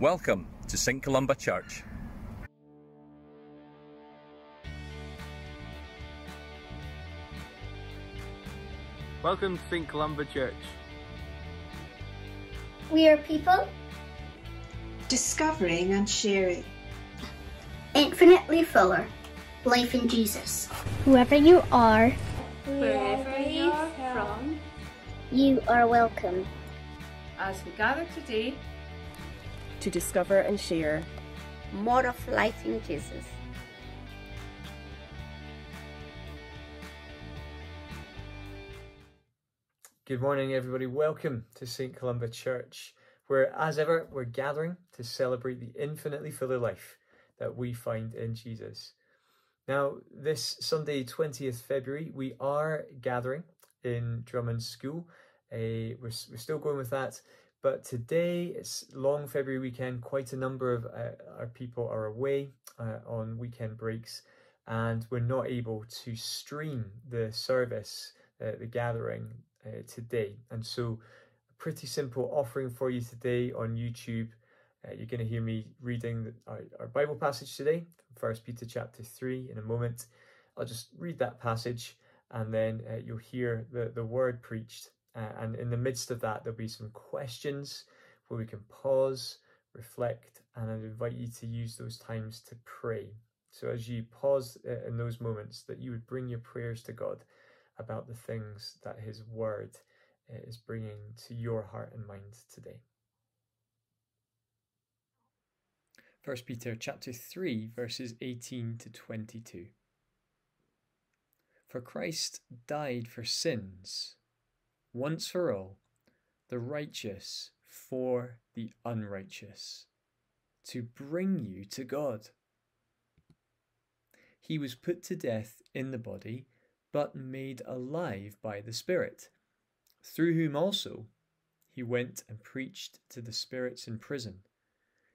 Welcome to St Columba Church. Welcome to St Columba Church. We are people discovering and sharing. infinitely fuller. Life in Jesus. Whoever you are, wherever you're from, You are welcome. as we gather today to discover and share More of life in Jesus. Good morning, everybody. Welcome to St Columba Church, where, as ever, we're gathering to celebrate the infinitely fuller life that we find in Jesus. Now, this Sunday, 20th February, we are gathering in Drummond School. Uh, we're, we're still going with that. But today, it's long February weekend. Quite a number of uh, our people are away uh, on weekend breaks, and we're not able to stream the service, uh, the gathering uh, today. And so, a pretty simple offering for you today on YouTube. Uh, you're going to hear me reading our, our Bible passage today, First Peter chapter three, in a moment. I'll just read that passage, and then uh, you'll hear the the word preached. Uh, and in the midst of that, there'll be some questions where we can pause, reflect, and I'd invite you to use those times to pray. So as you pause uh, in those moments, that you would bring your prayers to God about the things that His Word uh, is bringing to your heart and mind today. First Peter chapter 3 verses 18 to 22. For Christ died for sins once for all, the righteous for the unrighteous, to bring you to God. He was put to death in the body, but made alive by the Spirit, through whom also he went and preached to the spirits in prison,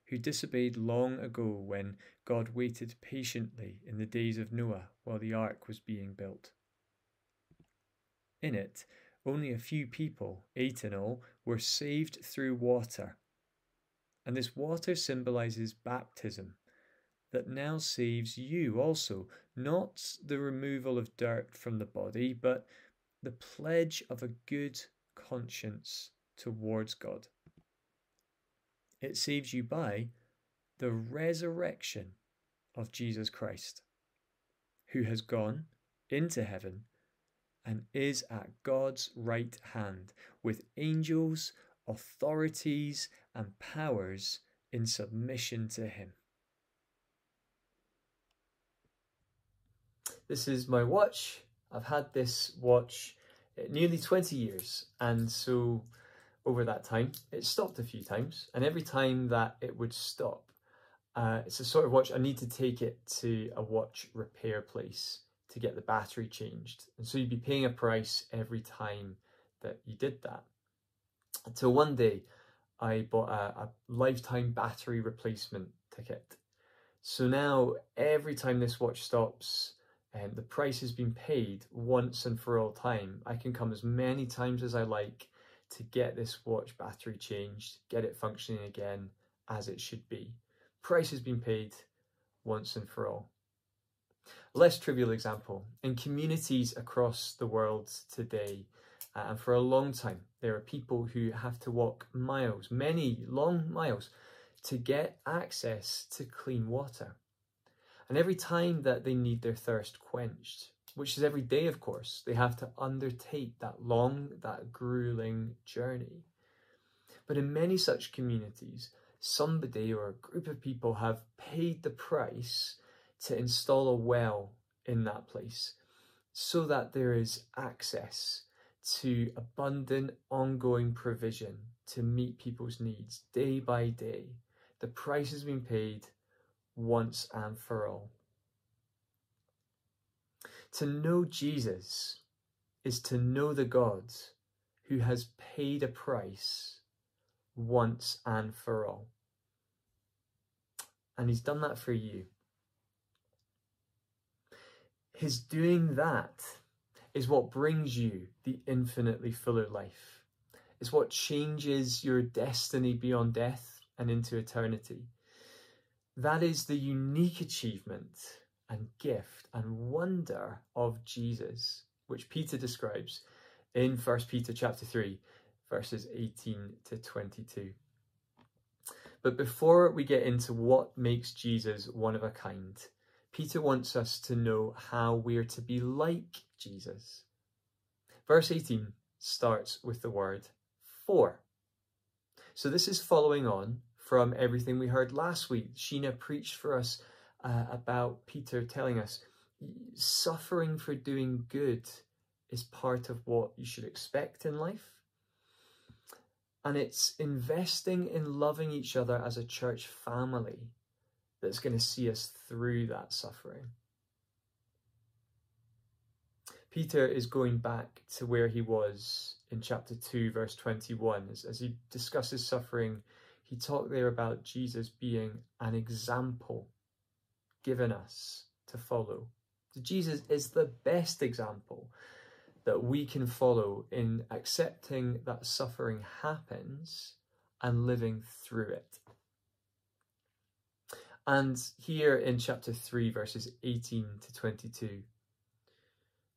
who disobeyed long ago when God waited patiently in the days of Noah while the ark was being built. In it, only a few people, eight in all, were saved through water. And this water symbolizes baptism that now saves you also, not the removal of dirt from the body, but the pledge of a good conscience towards God. It saves you by the resurrection of Jesus Christ, who has gone into heaven and is at God's right hand, with angels, authorities, and powers in submission to him. This is my watch. I've had this watch uh, nearly 20 years, and so over that time, it stopped a few times, and every time that it would stop, uh, it's a sort of watch I need to take it to a watch repair place to get the battery changed. And so you'd be paying a price every time that you did that. Until one day I bought a, a lifetime battery replacement ticket. So now every time this watch stops and um, the price has been paid once and for all time, I can come as many times as I like to get this watch battery changed, get it functioning again as it should be. Price has been paid once and for all. Less trivial example, in communities across the world today, uh, and for a long time, there are people who have to walk miles, many long miles, to get access to clean water. And every time that they need their thirst quenched, which is every day, of course, they have to undertake that long, that grueling journey. But in many such communities, somebody or a group of people have paid the price to install a well in that place so that there is access to abundant ongoing provision to meet people's needs day by day. The price has been paid once and for all. To know Jesus is to know the God who has paid a price once and for all. And he's done that for you. His doing that is what brings you the infinitely fuller life. It's what changes your destiny beyond death and into eternity. That is the unique achievement and gift and wonder of Jesus, which Peter describes in 1 Peter chapter 3, verses 18 to 22. But before we get into what makes Jesus one of a kind, Peter wants us to know how we're to be like Jesus. Verse 18 starts with the word for. So this is following on from everything we heard last week. Sheena preached for us uh, about Peter telling us suffering for doing good is part of what you should expect in life. And it's investing in loving each other as a church family that's going to see us through that suffering. Peter is going back to where he was in chapter 2, verse 21. As, as he discusses suffering, he talked there about Jesus being an example given us to follow. Jesus is the best example that we can follow in accepting that suffering happens and living through it. And here in chapter 3, verses 18 to 22,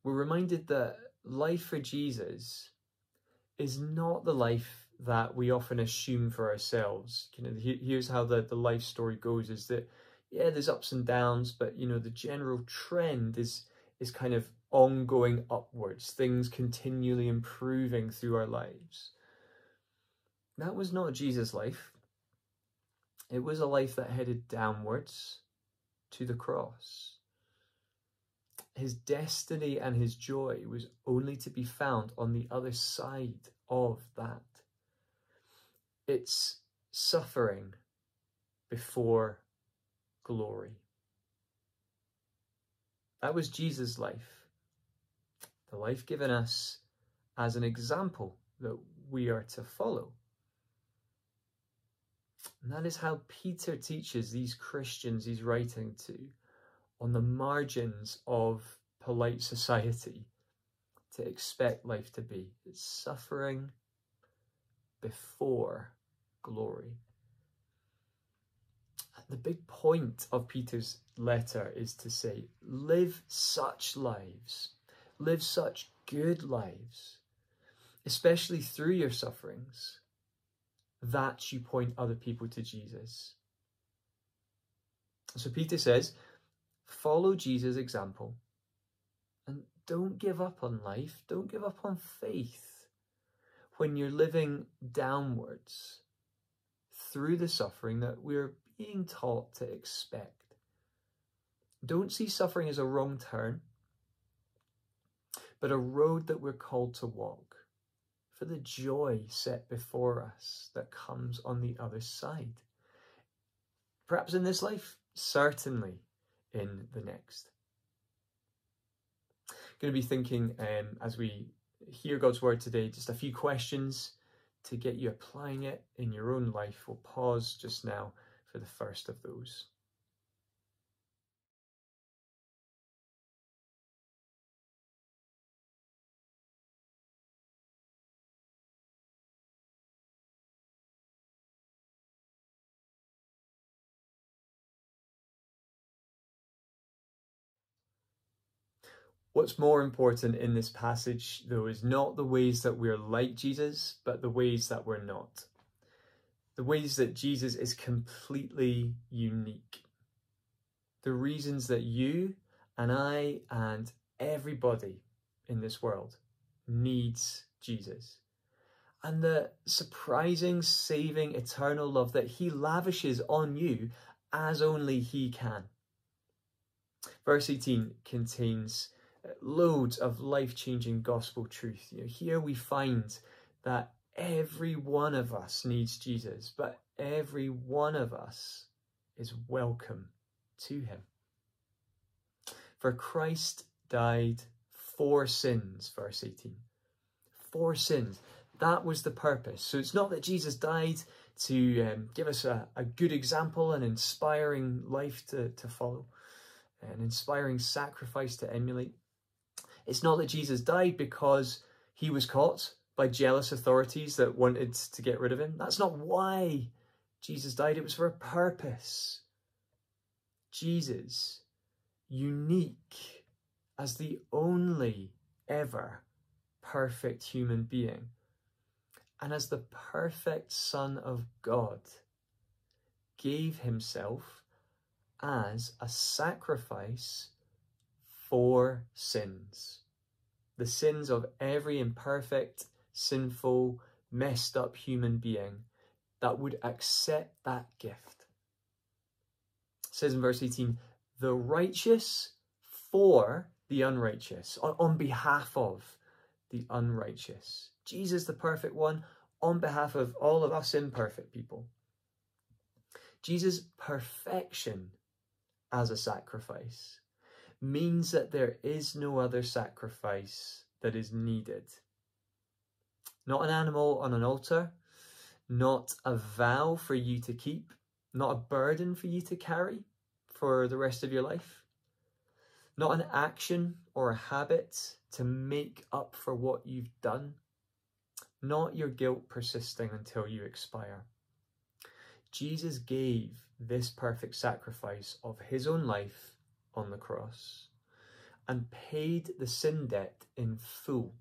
we're reminded that life for Jesus is not the life that we often assume for ourselves. You know, here's how the, the life story goes is that, yeah, there's ups and downs, but, you know, the general trend is is kind of ongoing upwards, things continually improving through our lives. That was not Jesus' life. It was a life that headed downwards to the cross. His destiny and his joy was only to be found on the other side of that. It's suffering before glory. That was Jesus' life. The life given us as an example that we are to follow. And that is how Peter teaches these Christians he's writing to on the margins of polite society to expect life to be. It's suffering before glory the big point of Peter's letter is to say, live such lives, live such good lives, especially through your sufferings, that you point other people to Jesus. So Peter says, follow Jesus' example and don't give up on life, don't give up on faith when you're living downwards through the suffering that we're being taught to expect. Don't see suffering as a wrong turn, but a road that we're called to walk for the joy set before us that comes on the other side. Perhaps in this life, certainly in the next. Going to be thinking um, as we hear God's word today, just a few questions to get you applying it in your own life. We'll pause just now for the first of those. What's more important in this passage, though, is not the ways that we're like Jesus, but the ways that we're not the ways that Jesus is completely unique. The reasons that you and I and everybody in this world needs Jesus. And the surprising, saving, eternal love that he lavishes on you as only he can. Verse 18 contains loads of life changing gospel truth. You know, here we find that Every one of us needs Jesus, but every one of us is welcome to him. For Christ died for sins, verse 18. For sins. That was the purpose. So it's not that Jesus died to um, give us a, a good example, an inspiring life to, to follow, an inspiring sacrifice to emulate. It's not that Jesus died because he was caught by jealous authorities that wanted to get rid of him. That's not why Jesus died, it was for a purpose. Jesus, unique as the only ever perfect human being, and as the perfect Son of God, gave himself as a sacrifice for sins. The sins of every imperfect, sinful, messed up human being that would accept that gift. It says in verse 18, the righteous for the unrighteous, on, on behalf of the unrighteous. Jesus, the perfect one, on behalf of all of us imperfect people. Jesus' perfection as a sacrifice means that there is no other sacrifice that is needed. Not an animal on an altar, not a vow for you to keep, not a burden for you to carry for the rest of your life, not an action or a habit to make up for what you've done, not your guilt persisting until you expire. Jesus gave this perfect sacrifice of his own life on the cross and paid the sin debt in full,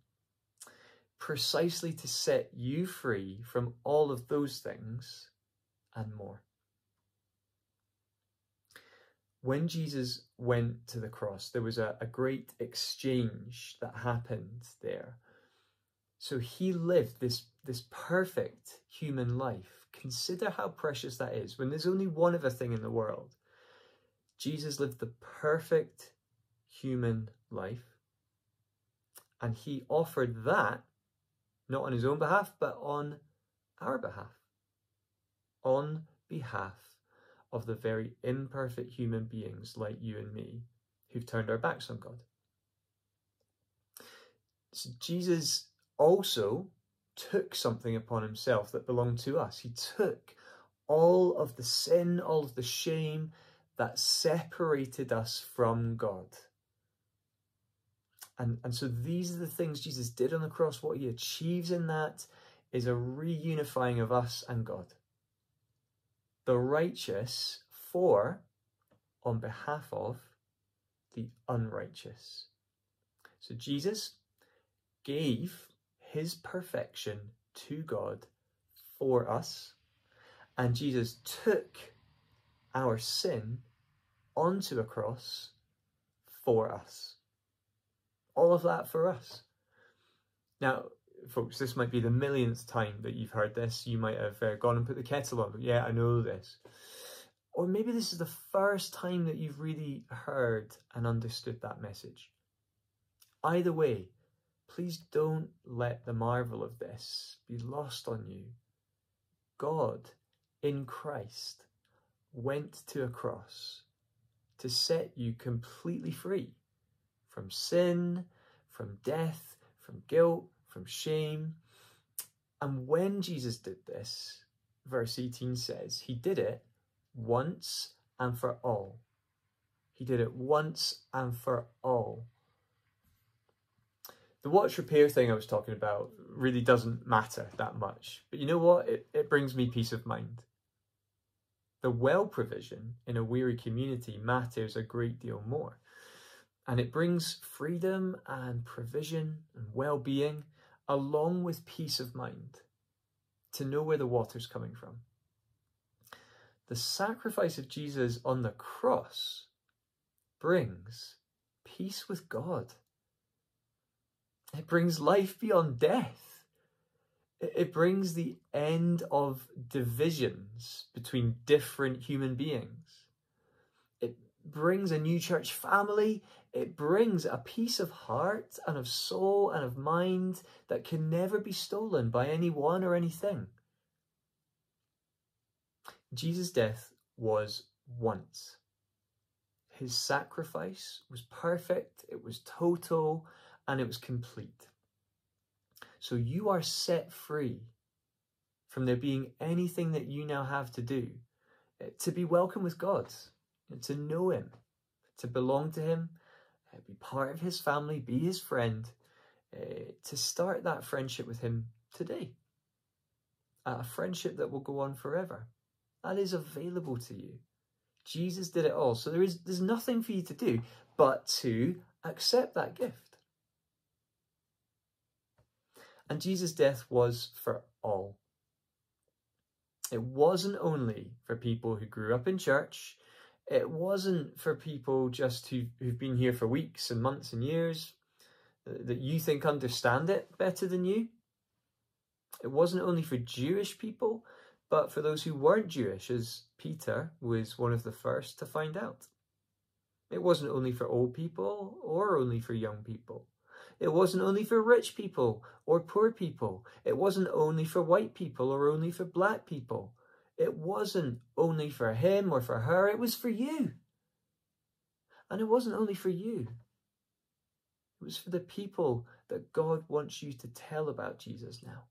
precisely to set you free from all of those things and more. When Jesus went to the cross, there was a, a great exchange that happened there. So he lived this, this perfect human life. Consider how precious that is when there's only one of a thing in the world Jesus lived the perfect human life, and he offered that not on his own behalf, but on our behalf, on behalf of the very imperfect human beings like you and me who've turned our backs on God. So Jesus also took something upon himself that belonged to us. He took all of the sin, all of the shame, that separated us from God. And, and so these are the things Jesus did on the cross. What he achieves in that is a reunifying of us and God. The righteous for, on behalf of, the unrighteous. So Jesus gave his perfection to God for us, and Jesus took our sin onto a cross for us. All of that for us. Now, folks, this might be the millionth time that you've heard this. You might have uh, gone and put the kettle on. Yeah, I know this. Or maybe this is the first time that you've really heard and understood that message. Either way, please don't let the marvel of this be lost on you. God in Christ went to a cross to set you completely free from sin, from death, from guilt, from shame. And when Jesus did this, verse 18 says, he did it once and for all. He did it once and for all. The watch repair thing I was talking about really doesn't matter that much. But you know what? It, it brings me peace of mind. The well provision in a weary community matters a great deal more. And it brings freedom and provision and well being along with peace of mind to know where the water's coming from. The sacrifice of Jesus on the cross brings peace with God. It brings life beyond death it brings the end of divisions between different human beings. It brings a new church family. It brings a peace of heart and of soul and of mind that can never be stolen by anyone or anything. Jesus' death was once. His sacrifice was perfect, it was total, and it was complete. So you are set free from there being anything that you now have to do eh, to be welcome with God, to know Him, to belong to Him, eh, be part of His family, be His friend, eh, to start that friendship with Him today. A friendship that will go on forever. That is available to you. Jesus did it all. So there is there's nothing for you to do but to accept that gift. And Jesus' death was for all. It wasn't only for people who grew up in church. It wasn't for people just who, who've been here for weeks and months and years uh, that you think understand it better than you. It wasn't only for Jewish people, but for those who weren't Jewish, as Peter was one of the first to find out. It wasn't only for old people or only for young people. It wasn't only for rich people or poor people. It wasn't only for white people or only for black people. It wasn't only for him or for her. It was for you. And it wasn't only for you. It was for the people that God wants you to tell about Jesus now.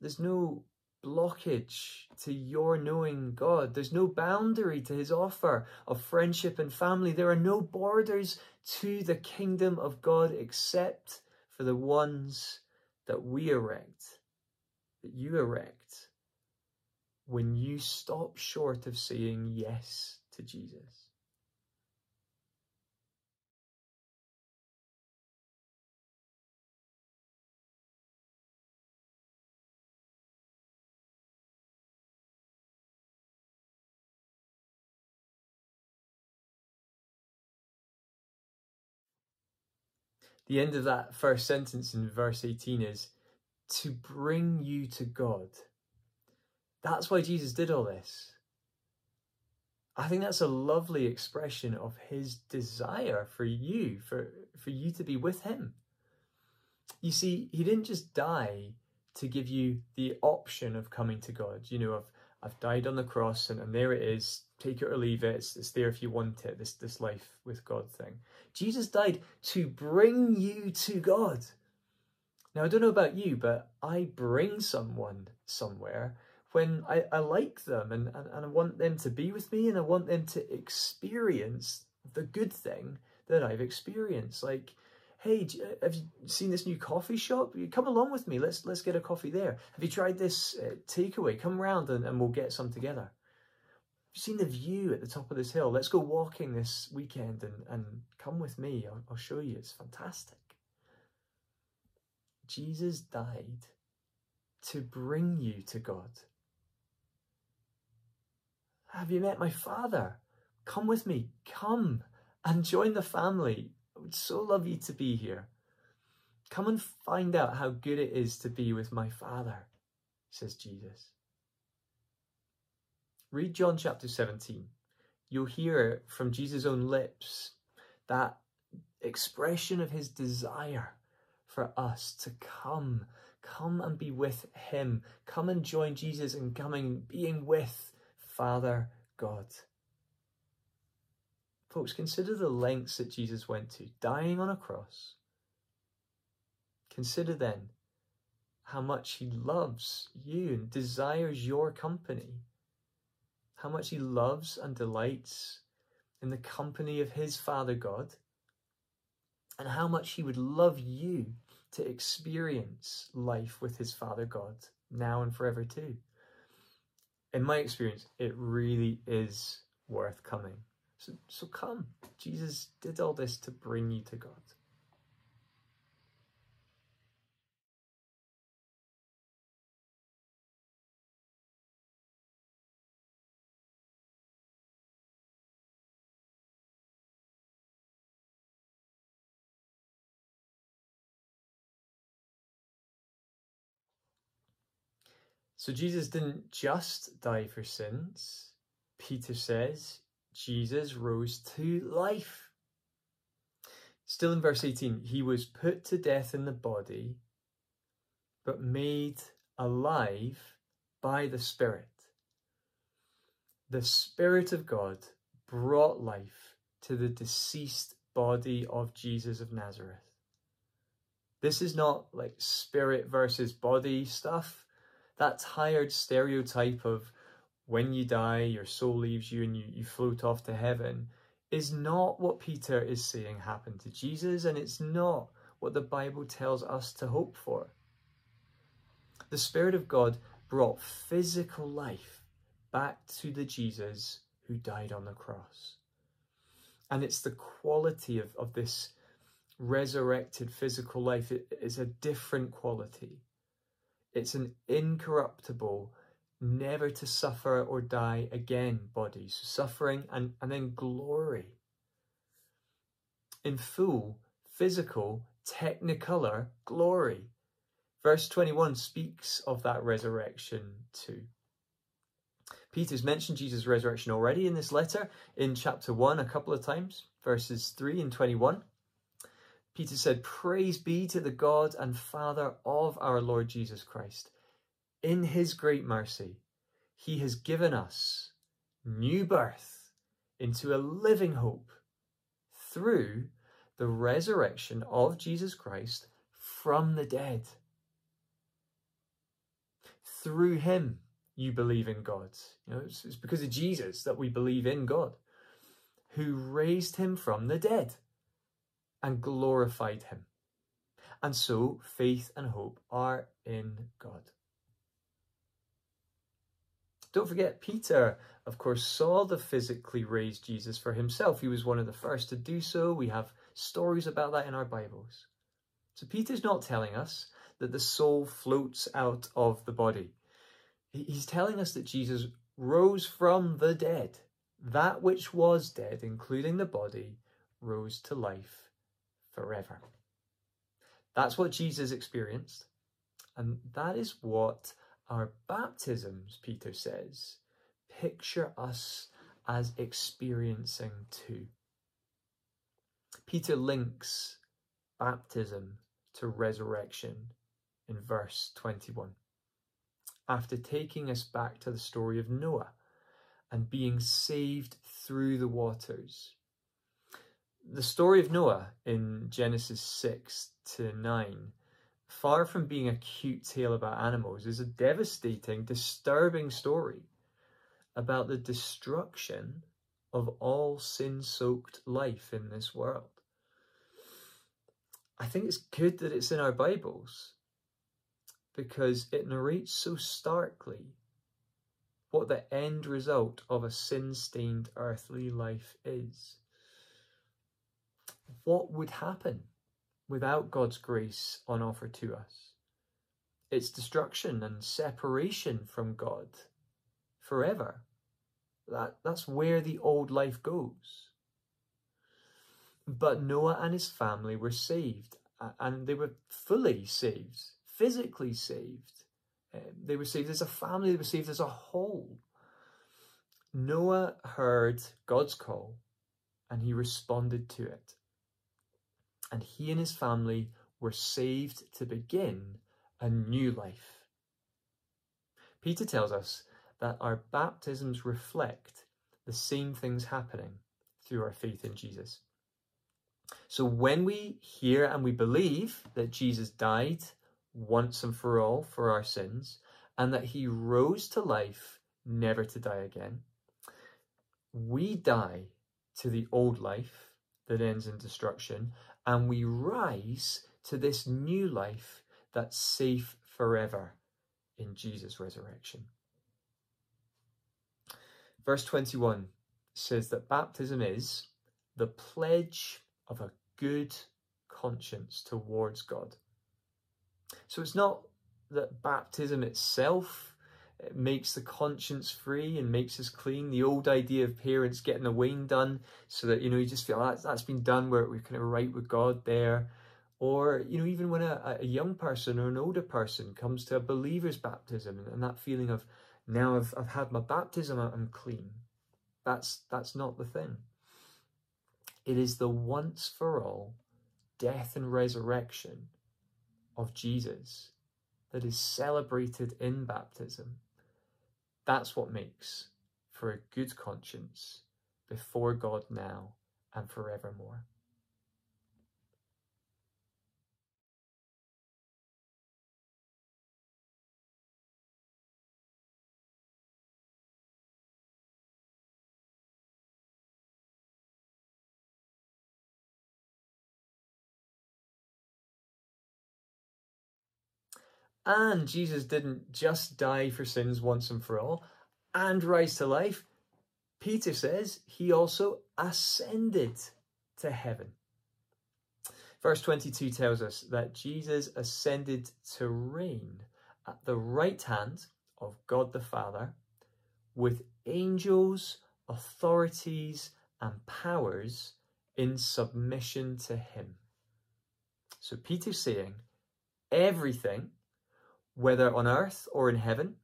There's no blockage to your knowing God. There's no boundary to his offer of friendship and family. There are no borders to the kingdom of God except for the ones that we erect, that you erect, when you stop short of saying yes to Jesus. The end of that first sentence in verse 18 is to bring you to God. That's why Jesus did all this. I think that's a lovely expression of his desire for you, for, for you to be with him. You see, he didn't just die to give you the option of coming to God, you know, of I've died on the cross and, and there it is. Take it or leave it. It's, it's there if you want it, this, this life with God thing. Jesus died to bring you to God. Now, I don't know about you, but I bring someone somewhere when I, I like them and, and, and I want them to be with me and I want them to experience the good thing that I've experienced. Like, hey, have you seen this new coffee shop? Come along with me. Let's let's get a coffee there. Have you tried this uh, takeaway? Come round and, and we'll get some together. Seen the view at the top of this hill? Let's go walking this weekend and, and come with me. I'll, I'll show you. It's fantastic. Jesus died to bring you to God. Have you met my Father? Come with me. Come and join the family I would so love you to be here. Come and find out how good it is to be with my Father, says Jesus. Read John chapter 17. You'll hear from Jesus' own lips that expression of his desire for us to come, come and be with him, come and join Jesus in coming, being with Father God. Folks, consider the lengths that Jesus went to, dying on a cross. Consider then how much he loves you and desires your company, how much he loves and delights in the company of his Father God, and how much he would love you to experience life with his Father God now and forever too. In my experience, it really is worth coming. So, so come. Jesus did all this to bring you to God. So Jesus didn't just die for sins. Peter says Jesus rose to life. Still in verse 18, he was put to death in the body, but made alive by the Spirit. The Spirit of God brought life to the deceased body of Jesus of Nazareth. This is not like spirit versus body stuff. That tired stereotype of when you die, your soul leaves you and you, you float off to heaven, is not what Peter is saying happened to Jesus, and it's not what the Bible tells us to hope for. The Spirit of God brought physical life back to the Jesus who died on the cross. And it's the quality of, of this resurrected physical life. It is a different quality. It's an incorruptible, never to suffer or die again body. So suffering and, and then glory. In full, physical, technicolor glory. Verse 21 speaks of that resurrection too. Peter's mentioned Jesus' resurrection already in this letter in chapter 1 a couple of times, verses 3 and 21. Peter said, Praise be to the God and Father of our Lord Jesus Christ. In his great mercy, he has given us new birth into a living hope through the resurrection of Jesus Christ from the dead. Through him, you believe in God. You know, it's, it's because of Jesus that we believe in God, who raised him from the dead and glorified him. And so faith and hope are in God. Don't forget, Peter, of course, saw the physically raised Jesus for himself. He was one of the first to do so. We have stories about that in our Bibles. So Peter's not telling us that the soul floats out of the body. He's telling us that Jesus rose from the dead. That which was dead, including the body, rose to life forever. That's what Jesus experienced. And that is what our baptisms, Peter says, picture us as experiencing too. Peter links baptism to resurrection in verse 21. After taking us back to the story of Noah and being saved through the waters, the story of Noah in Genesis 6 to 9, far from being a cute tale about animals, is a devastating, disturbing story about the destruction of all sin soaked life in this world. I think it's good that it's in our Bibles because it narrates so starkly what the end result of a sin stained earthly life is what would happen without God's grace on offer to us? It's destruction and separation from God forever. That, that's where the old life goes. But Noah and his family were saved, and they were fully saved, physically saved. Um, they were saved as a family, they were saved as a whole. Noah heard God's call and he responded to it and he and his family were saved to begin a new life. Peter tells us that our baptisms reflect the same things happening through our faith in Jesus. So when we hear and we believe that Jesus died once and for all for our sins and that he rose to life never to die again, we die to the old life that ends in destruction and we rise to this new life that's safe forever in Jesus' resurrection. Verse 21 says that baptism is the pledge of a good conscience towards God. So it's not that baptism itself it makes the conscience free and makes us clean. The old idea of parents getting a wean done so that, you know, you just feel oh, that's, that's been done where we're kind of right with God there. Or, you know, even when a, a young person or an older person comes to a believer's baptism and, and that feeling of, now I've, I've had my baptism, I'm clean. That's, that's not the thing. It is the once for all death and resurrection of Jesus that is celebrated in baptism that's what makes for a good conscience before God now and forevermore. And Jesus didn't just die for sins once and for all and rise to life. Peter says he also ascended to heaven. Verse 22 tells us that Jesus ascended to reign at the right hand of God the Father with angels, authorities, and powers in submission to him. So Peter's saying everything, whether on earth or in heaven,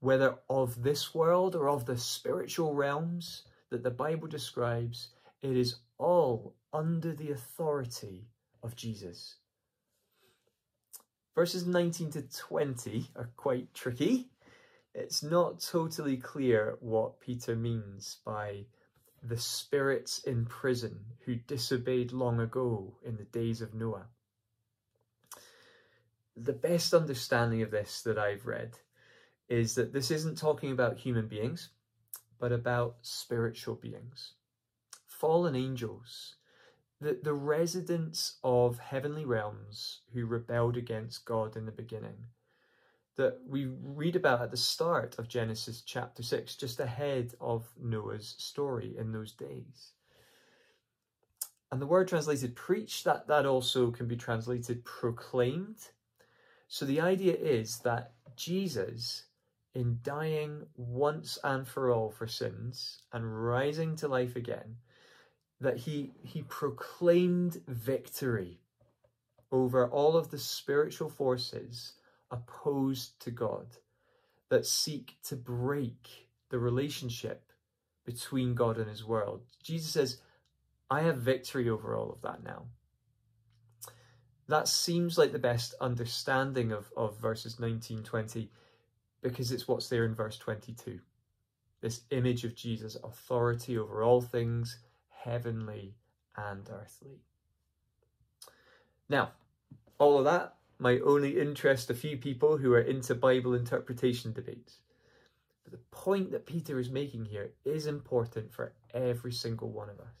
whether of this world or of the spiritual realms that the Bible describes, it is all under the authority of Jesus. Verses 19 to 20 are quite tricky. It's not totally clear what Peter means by the spirits in prison who disobeyed long ago in the days of Noah. The best understanding of this that I've read is that this isn't talking about human beings, but about spiritual beings, fallen angels, the, the residents of heavenly realms who rebelled against God in the beginning that we read about at the start of Genesis chapter 6, just ahead of Noah's story in those days. And the word translated preach, that, that also can be translated proclaimed. So the idea is that Jesus, in dying once and for all for sins and rising to life again, that he, he proclaimed victory over all of the spiritual forces opposed to God, that seek to break the relationship between God and his world. Jesus says, I have victory over all of that now. That seems like the best understanding of, of verses 19, 20, because it's what's there in verse 22. This image of Jesus' authority over all things, heavenly and earthly. Now, all of that might only interest a few people who are into Bible interpretation debates. But the point that Peter is making here is important for every single one of us.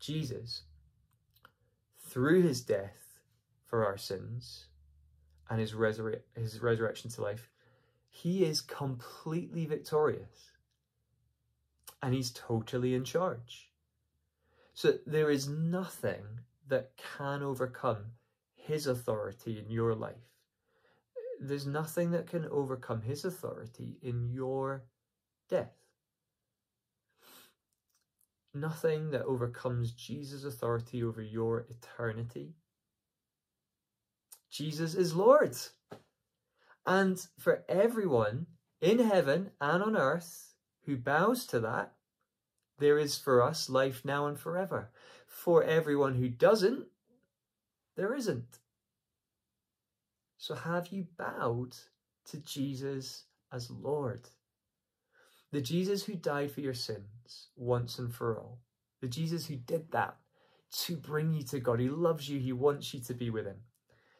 Jesus, through his death for our sins and his, resur- his resurrection to life, he is completely victorious and he's totally in charge. So there is nothing that can overcome his authority in your life. There's nothing that can overcome his authority in your death. Nothing that overcomes Jesus' authority over your eternity. Jesus is Lord. And for everyone in heaven and on earth who bows to that, there is for us life now and forever. For everyone who doesn't, there isn't. So have you bowed to Jesus as Lord? The Jesus who died for your sins once and for all. The Jesus who did that to bring you to God. He loves you. He wants you to be with him.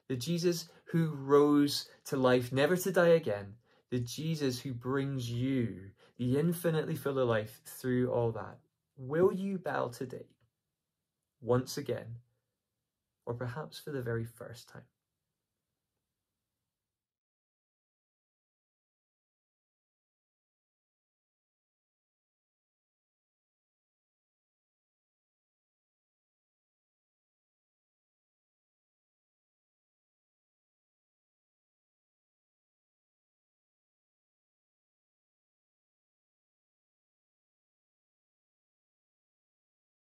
The Jesus who rose to life, never to die again. The Jesus who brings you the infinitely fuller life through all that. Will you bow today? Once again or perhaps for the very first time.